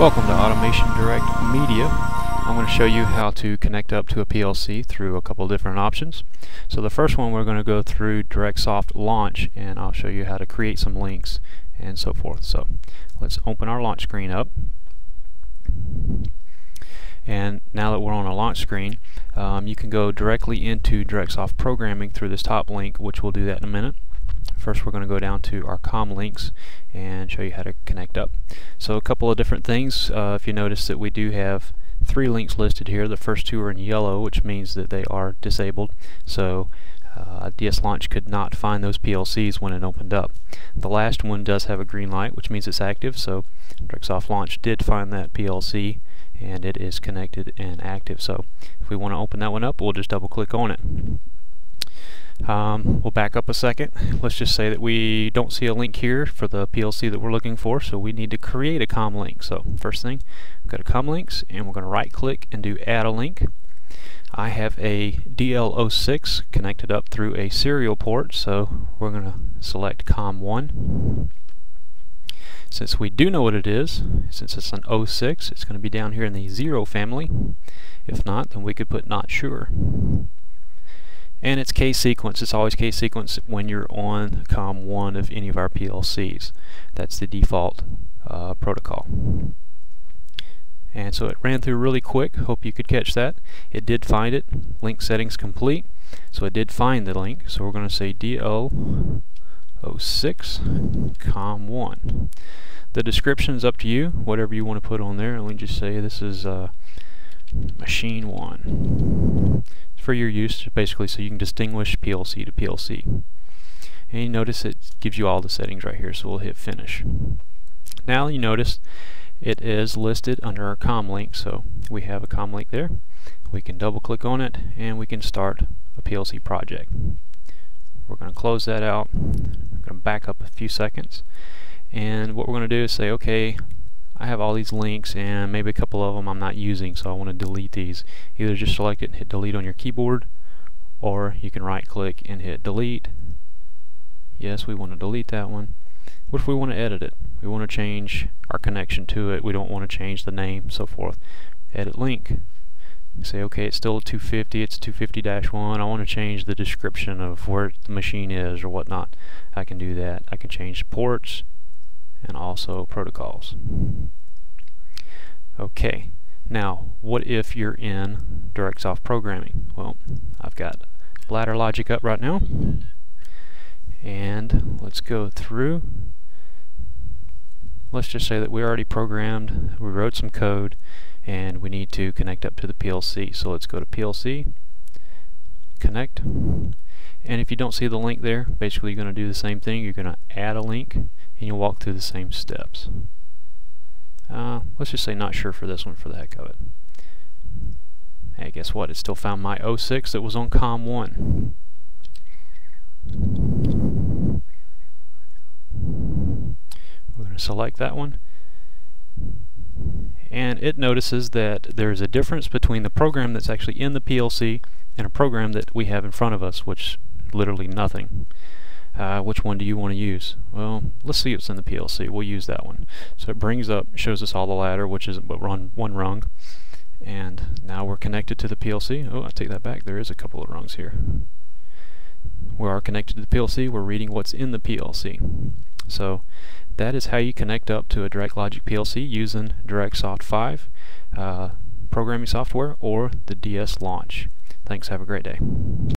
Welcome to Automation Direct Media. I'm going to show you how to connect up to a PLC through a couple different options. So the first one we're going to go through DirectSoft Launch and I'll show you how to create some links and so forth. So let's open our launch screen up. And now that we're on a launch screen, um, you can go directly into DirectSoft Programming through this top link, which we'll do that in a minute. First we're going to go down to our COM links and show you how to connect up. So a couple of different things. Uh, if you notice that we do have three links listed here. The first two are in yellow, which means that they are disabled. So uh, DS Launch could not find those PLCs when it opened up. The last one does have a green light, which means it's active. So DirectSoft Launch did find that PLC and it is connected and active. So if we want to open that one up, we'll just double click on it. Um, we'll back up a second. Let's just say that we don't see a link here for the PLC that we're looking for, so we need to create a COM link. So first thing, go to COM links, and we're going to right click and do add a link. I have a DL06 connected up through a serial port, so we're going to select COM1. Since we do know what it is, since it's an 06, it's going to be down here in the 0 family. If not, then we could put not sure and it's K-sequence. It's always K-sequence when you're on COM1 of any of our PLCs. That's the default uh, protocol. And so it ran through really quick. Hope you could catch that. It did find it. Link settings complete. So it did find the link. So we're going to say DL06 COM1. The description is up to you. Whatever you want to put on there. Let me just say this is uh, machine 1 for your use basically so you can distinguish PLC to PLC. And you notice it gives you all the settings right here so we'll hit finish. Now you notice it is listed under our com link so we have a com link there. We can double click on it and we can start a PLC project. We're going to close that out. We're going to back up a few seconds and what we're going to do is say okay I have all these links and maybe a couple of them I'm not using so I want to delete these. Either just select it and hit delete on your keyboard or you can right click and hit delete. Yes, we want to delete that one. What if we want to edit it? We want to change our connection to it. We don't want to change the name, so forth. Edit link. Say, okay, it's still 250, it's 250-1. I want to change the description of where the machine is or whatnot. I can do that. I can change ports, and also protocols. Okay, now what if you're in DirectSoft programming? Well, I've got ladder logic up right now and let's go through let's just say that we already programmed we wrote some code and we need to connect up to the PLC so let's go to PLC connect and if you don't see the link there basically you're going to do the same thing you're going to add a link and you'll walk through the same steps. Uh, let's just say not sure for this one for the heck of it. Hey, guess what? It still found my 06 that was on COM1. We're going to select that one. And it notices that there's a difference between the program that's actually in the PLC and a program that we have in front of us, which literally nothing. Uh, which one do you want to use? Well, let's see what's in the PLC. We'll use that one. So it brings up, shows us all the ladder, which is on one rung. And now we're connected to the PLC. Oh, I take that back. There is a couple of rungs here. We are connected to the PLC. We're reading what's in the PLC. So that is how you connect up to a DirectLogic PLC using DirectSoft 5 uh, programming software or the DS Launch. Thanks. Have a great day.